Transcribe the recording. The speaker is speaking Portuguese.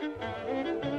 Música